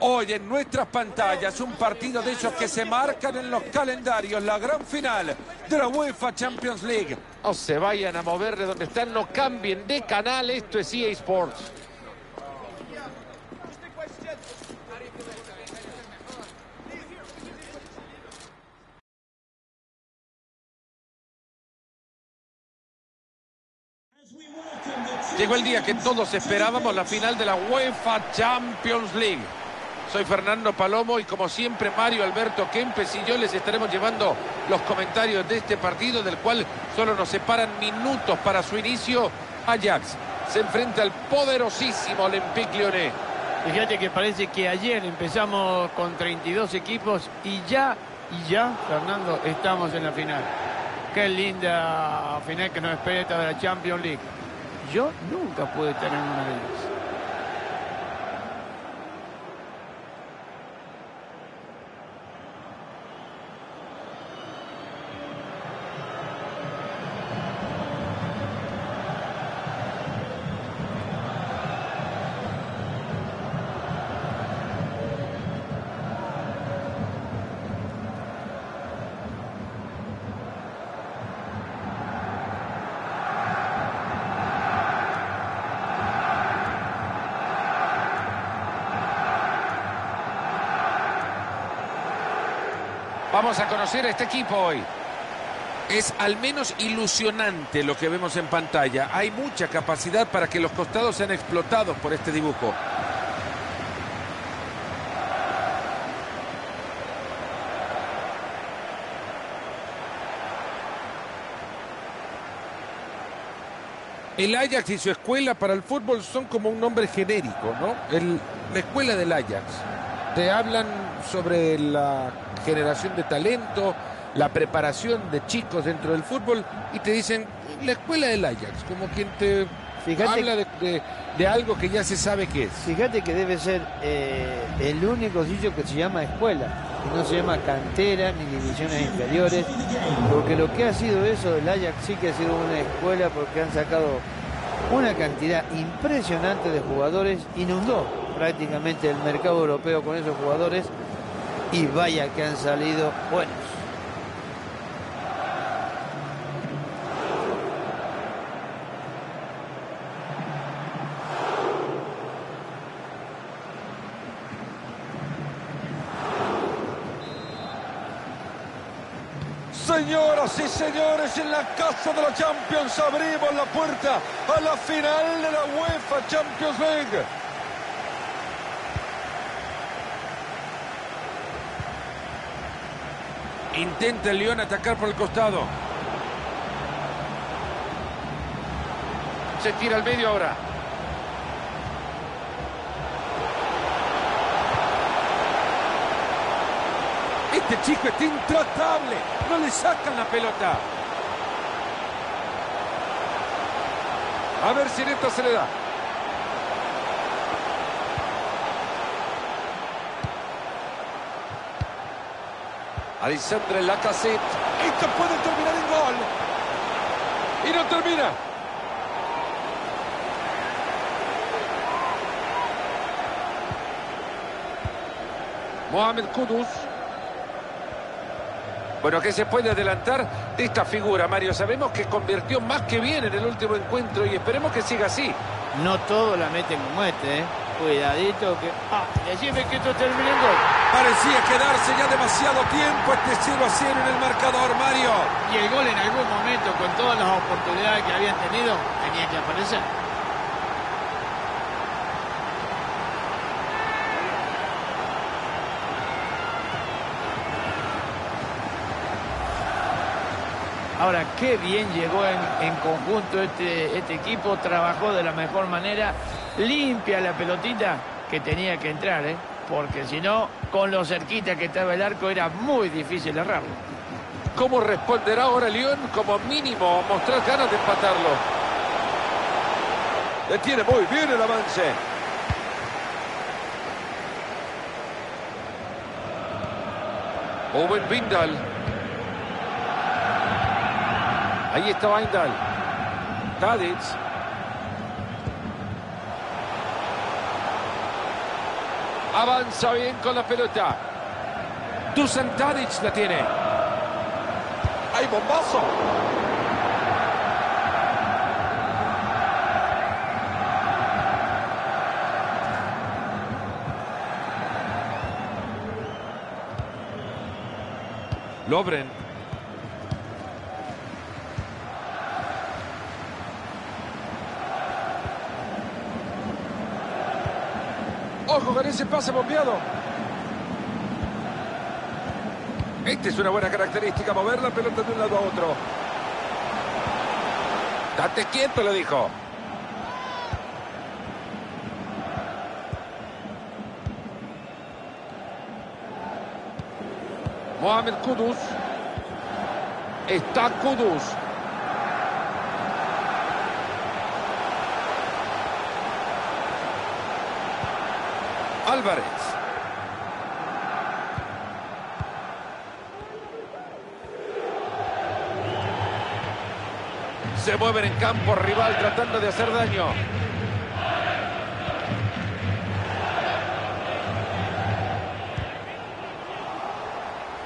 Hoy en nuestras pantallas un partido de esos que se marcan en los calendarios, la gran final de la UEFA Champions League. No se vayan a mover de donde están, no cambien de canal, esto es EA Sports. Llegó el día que todos esperábamos, la final de la UEFA Champions League. Soy Fernando Palomo y como siempre Mario Alberto Kempes y yo les estaremos llevando los comentarios de este partido del cual solo nos separan minutos para su inicio. Ajax se enfrenta al poderosísimo Olympique Lyonnais. Fíjate que parece que ayer empezamos con 32 equipos y ya, y ya, Fernando, estamos en la final. Qué linda final que nos espera esta de la Champions League. Yo nunca pude estar en una de ellas. Vamos a conocer a este equipo hoy. Es al menos ilusionante lo que vemos en pantalla. Hay mucha capacidad para que los costados sean explotados por este dibujo. El Ajax y su escuela para el fútbol son como un nombre genérico, ¿no? El- la escuela del Ajax. Te hablan sobre la generación de talento, la preparación de chicos dentro del fútbol y te dicen la escuela del Ajax, como quien te Fíjate- habla de, de- de algo que ya se sabe qué es. Fíjate que debe ser eh, el único sitio que se llama escuela, que no se llama cantera ni divisiones inferiores, porque lo que ha sido eso del Ajax sí que ha sido una escuela porque han sacado una cantidad impresionante de jugadores, inundó prácticamente el mercado europeo con esos jugadores y vaya que han salido buenos. Señoras y señores, en la casa de la Champions abrimos la puerta a la final de la UEFA Champions League. Intenta el León atacar por el costado. Se tira al medio ahora. Este chico está intratable. No le sacan la pelota. A ver si en esta se le da. Alexandre Lacazette. Esto puede terminar en gol. Y no termina. Mohamed Kudus. Bueno, ¿qué se puede adelantar de esta figura, Mario? Sabemos que convirtió más que bien en el último encuentro y esperemos que siga así. No todos la meten como este, ¿eh? Cuidadito que... Ah, decime que esto termine en gol. Parecía quedarse ya demasiado tiempo este 0 a 0 en el marcador, Mario. Y el gol en algún momento, con todas las oportunidades que habían tenido, tenía que aparecer. Ahora, qué bien llegó en, en conjunto este, este equipo, trabajó de la mejor manera, limpia la pelotita que tenía que entrar, ¿eh? porque si no, con lo cerquita que estaba el arco era muy difícil errarlo. ¿Cómo responderá ahora León? Como mínimo mostrar ganas de empatarlo. Detiene muy bien el avance. Owen Vindal. Ahí está Vindal. Tadic. Avanza bien con la pelota. Dusan Tadic la tiene. ¡Hay bombazo! Lobren. Ojo con ese pase bombeado. Esta es una buena característica, mover la pelota de un lado a otro. Date quieto, le dijo. Mohamed Kudus. Está Kudus. Se mueven en campo rival tratando de hacer daño.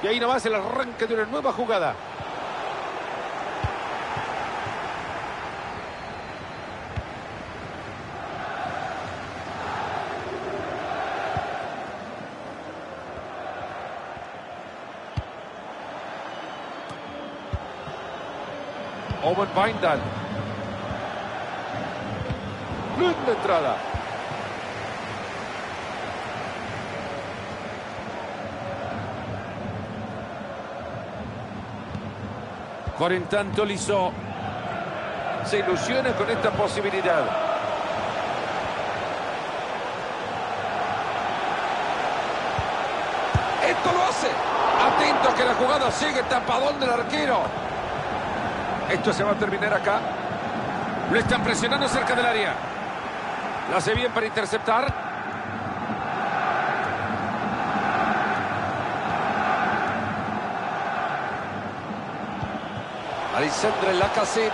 Y ahí nomás el arranque de una nueva jugada. Owen Weindal. Linda entrada. Por en tanto se ilusiona con esta posibilidad. Esto lo hace. Atento que la jugada sigue tapadón del arquero. Esto se va a terminar acá. Lo están presionando cerca del área. Lo hace bien para interceptar. Alexandre Lacassette.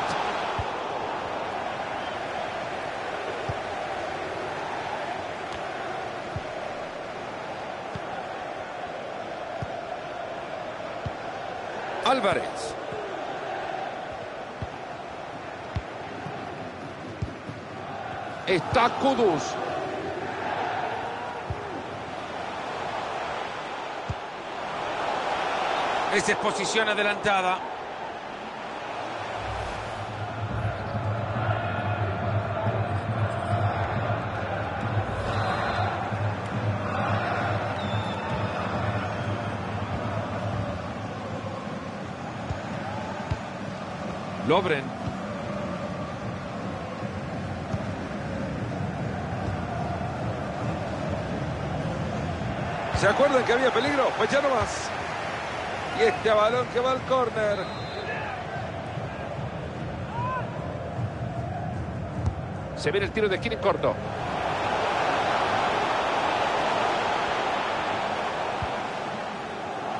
Álvarez. Está Kudus. Esa es posición adelantada. Lobren. ¿Se acuerdan que había peligro? Pues ya no más. Y este balón que va al córner. Se viene el tiro de esquina corto.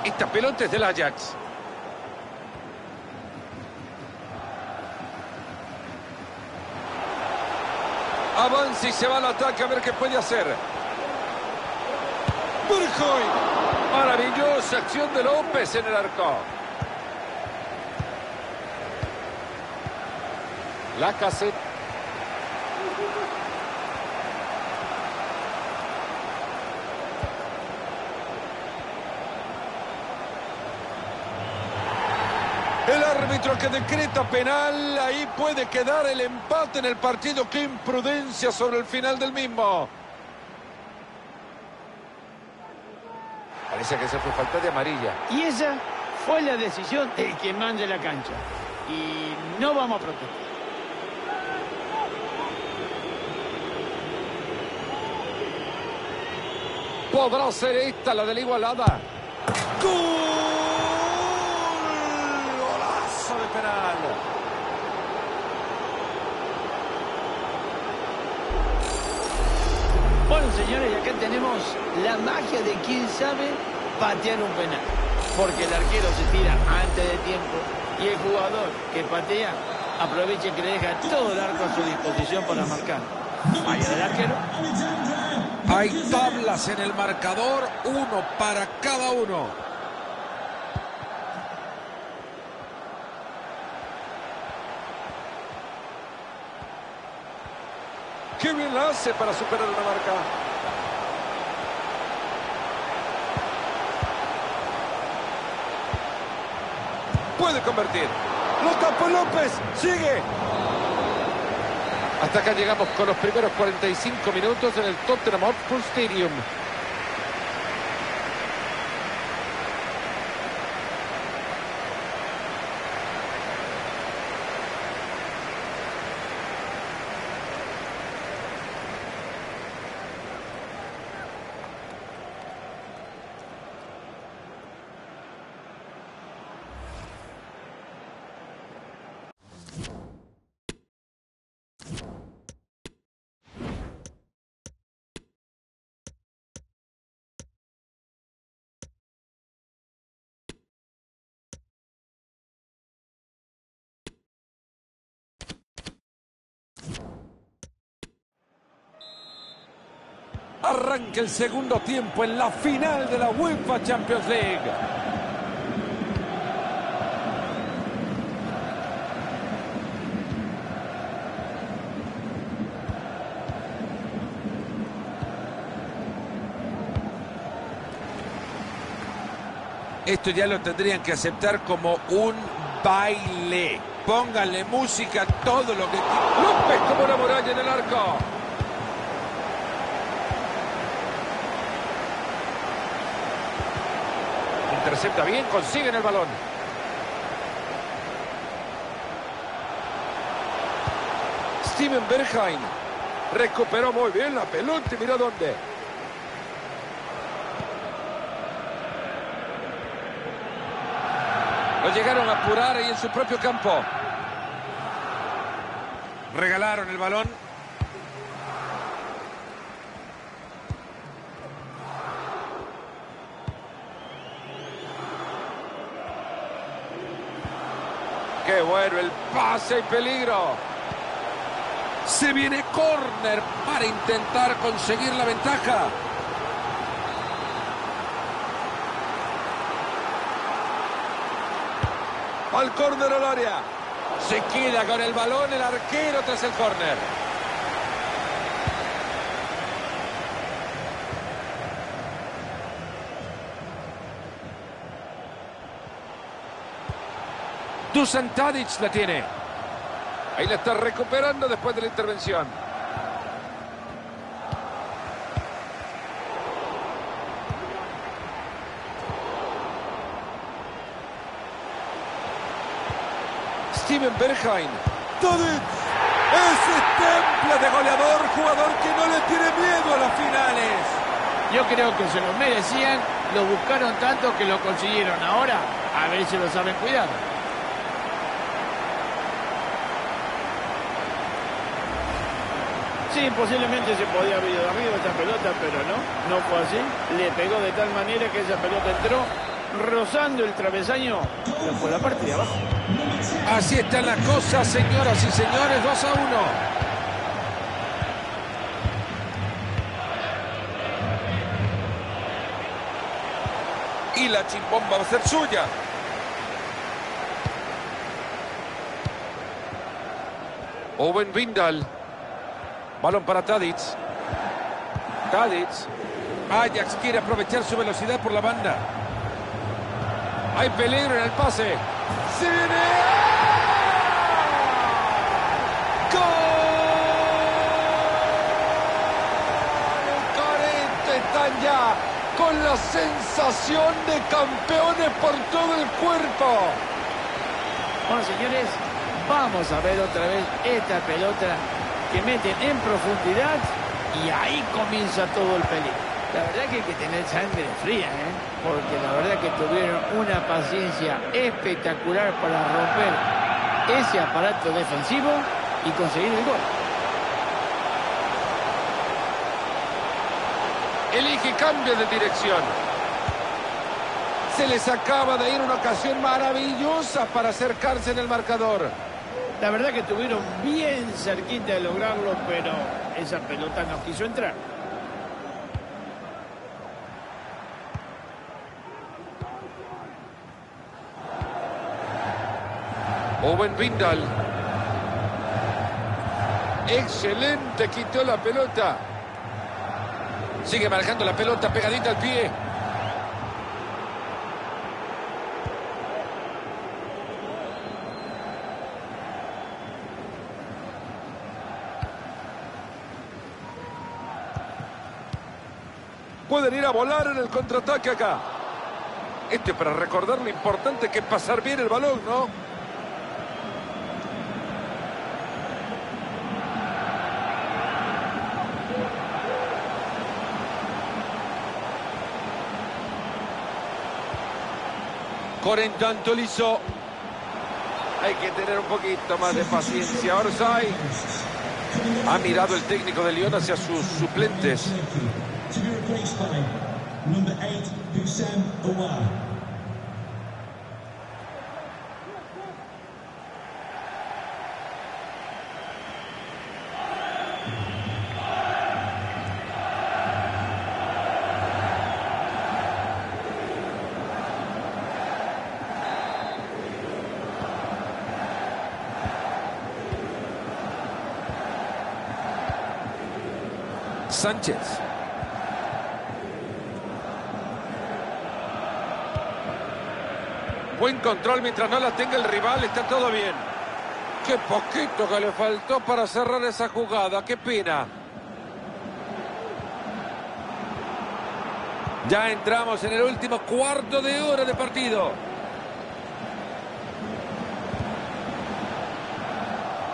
Esta pelota es del Ajax. Avanza y se va al ataque a ver qué puede hacer. Berghuin. Maravillosa acción de López en el arco. La cassette. El árbitro que decreta penal, ahí puede quedar el empate en el partido. ¡Qué imprudencia sobre el final del mismo! Parece que se fue falta de amarilla. Y esa fue la decisión del que mande la cancha. Y no vamos a protestar. ¿Podrá ser esta la de la igualada? ¡Gol! ¡Golazo de penal! Bueno, señores, y acá tenemos la magia de quien sabe patear un penal. Porque el arquero se tira antes de tiempo y el jugador que patea aprovecha que le deja todo el arco a su disposición para marcar. Falla del arquero. Hay tablas en el marcador, uno para cada uno. Qué bien la hace para superar una marca. Puede convertir. Lo tapó López. Sigue. Hasta acá llegamos con los primeros 45 minutos en el Tottenham Hotspur Stadium. Arranca el segundo tiempo en la final de la UEFA Champions League. Esto ya lo tendrían que aceptar como un baile. Pónganle música, todo lo que... López como una muralla en el arco. Intercepta bien, consiguen el balón. Steven Berghain recuperó muy bien la pelota y mira dónde. Lo llegaron a apurar ahí en su propio campo. Regalaron el balón. Qué bueno el pase y peligro. Se viene córner para intentar conseguir la ventaja. Al córner al. Se queda con el balón el arquero tras el córner. Dusan Tadic la tiene. Ahí la está recuperando después de la intervención. Steven Berghain. Tadic. Ese temple de goleador, jugador que no le tiene miedo a las finales. Yo creo que se lo merecían, lo buscaron tanto que lo consiguieron. Ahora, a ver si lo saben cuidar. Sí, posiblemente se podía haber ido arriba esa pelota, pero no, no fue así. Le pegó de tal manera que esa pelota entró rozando el travesaño por la parte de abajo. Así está la cosa, señoras y señores, 2 a 1. Y la chimbomba va a ser suya. Owen Vindal. Balón para Tadic. Tadic. Ajax quiere aprovechar su velocidad por la banda. Hay peligro en el pase. ¡Se viene! ¡Gol! 40 están ya con la sensación de campeones por todo el cuerpo. Bueno, señores, vamos a ver otra vez esta pelota que meten en profundidad y ahí comienza todo el peligro. La verdad que hay que tener sangre fría, ¿eh? porque la verdad que tuvieron una paciencia espectacular para romper ese aparato defensivo y conseguir el gol. Elige cambio de dirección. Se les acaba de ir una ocasión maravillosa para acercarse en el marcador. La verdad que estuvieron bien cerquita de lograrlo, pero esa pelota no quiso entrar. Owen Vindal. Excelente, quitó la pelota. Sigue manejando la pelota pegadita al pie. Pueden ir a volar en el contraataque acá. Este para recordar lo importante que es pasar bien el balón, ¿no? Corentin Tolisso. Hay que tener un poquito más de paciencia. Orsay. Ha mirado el técnino de Lyon hacia sus suplentes. Sánchez. Buen control mientras no la tenga el rival, está todo bien. Qué poquito que le faltó para cerrar esa jugada, qué pena. Ya entramos en el último cuarto de hora de partido.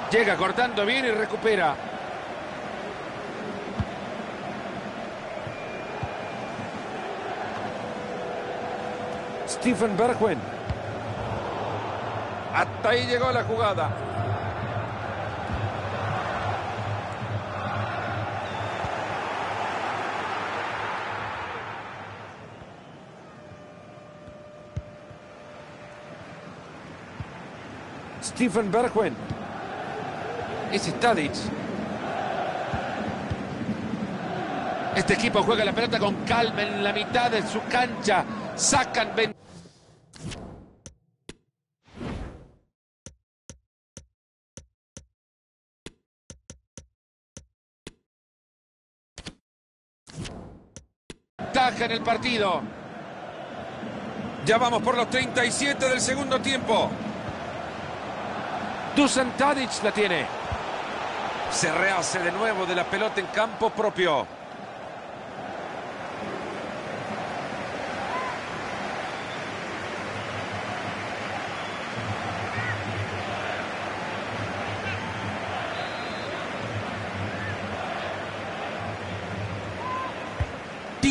Llega cortando bien y recupera. Stephen Bergwijn. Hasta ahí llegó la jugada. Stephen Bergwijn. Es Tadic. Este equipo juega la pelota con calma en la mitad de su cancha. Sacan en el partido. Ya vamos por los 37 del segundo tiempo. Dusan Tadic la tiene. Se rehace de nuevo de la pelota en campo propio.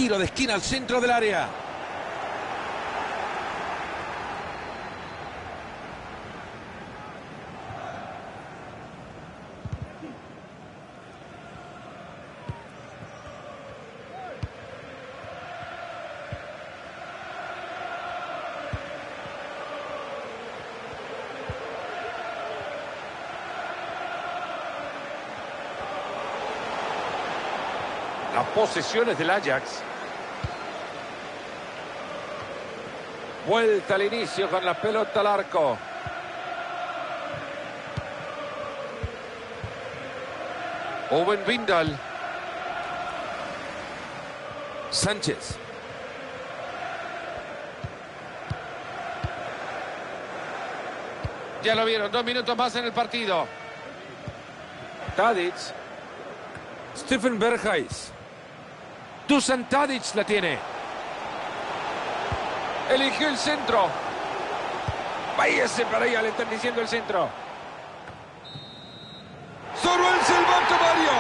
Tiro de esquina al centro del área. Las posesiones del Ajax. Vuelta al inicio con la pelota al arco. Owen Vindal. Sánchez. Ya lo vieron, dos minutos más en el partido. Tadic. Stephen Berghuis. Dusan Tadic la tiene. Eligió el centro. Váyase para allá, le están diciendo el centro. Solo el silbato Mario.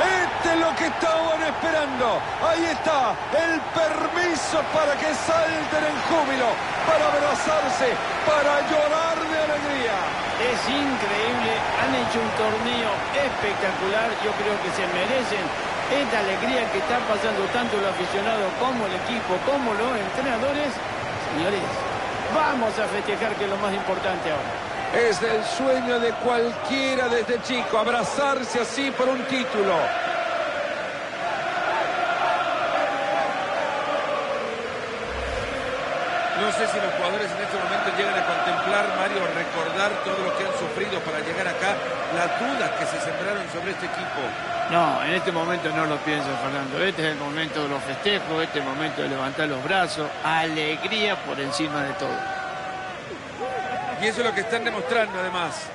Este es lo que estaban esperando. Ahí está el permiso para que salten en júbilo, para abrazarse, para llorar de alegría. Es increíble, han hecho un torneo espectacular, yo creo que se merecen esta alegría que está pasando tanto los aficionados como el equipo, como los entrenadores. Señores, vamos a festejar que es lo más importante ahora. Es el sueño de cualquiera desde chico, abrazarse así por un título. No sé si los jugadores en este momento llegan a contemplar, Mario, recordar todo lo que han sufrido para llegar acá, las dudas que se sembraron sobre este equipo. No, en este momento no lo pienso, Fernando. Este es el momento de los festejos, este es el momento de levantar los brazos, alegría por encima de todo. Y eso es lo que están demostrando además.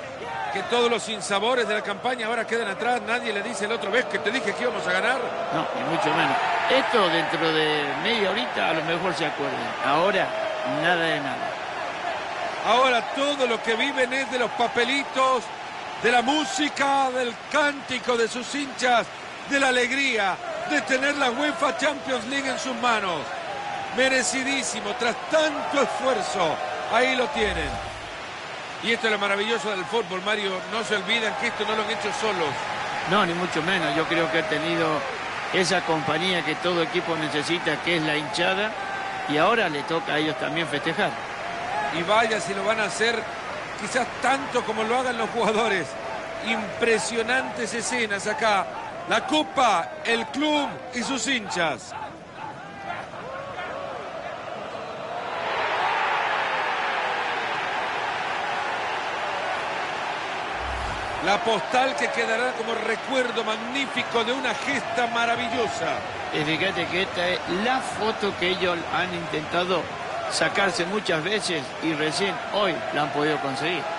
Que todos los sinsabores de la campaña ahora quedan atrás. Nadie le dice el otro vez que te dije que íbamos a ganar. No, ni mucho menos. Esto dentro de media horita a lo mejor se acuerden. Ahora, nada de nada. Ahora todo lo que viven es de los papelitos, de la música, del cántico de sus hinchas, de la alegría de tener la UEFA Champions League en sus manos. Merecidísimo, tras tanto esfuerzo. Ahí lo tienen. Y esto es lo maravilloso del fútbol, Mario. No se olviden que esto no lo han hecho solos. No, ni mucho menos. Yo creo que ha tenido esa compañía que todo equipo necesita, que es la hinchada, y ahora le toca a ellos también festejar. Y vaya si lo van a hacer quizás tanto como lo hagan los jugadores. Impresionantes escenas acá. La Copa, el club y sus hinchas. La postal que quedará como recuerdo magnífico de una gesta maravillosa. Y fíjate que esta es la foto que ellos han intentado sacarse muchas veces y recién hoy la han podido conseguir.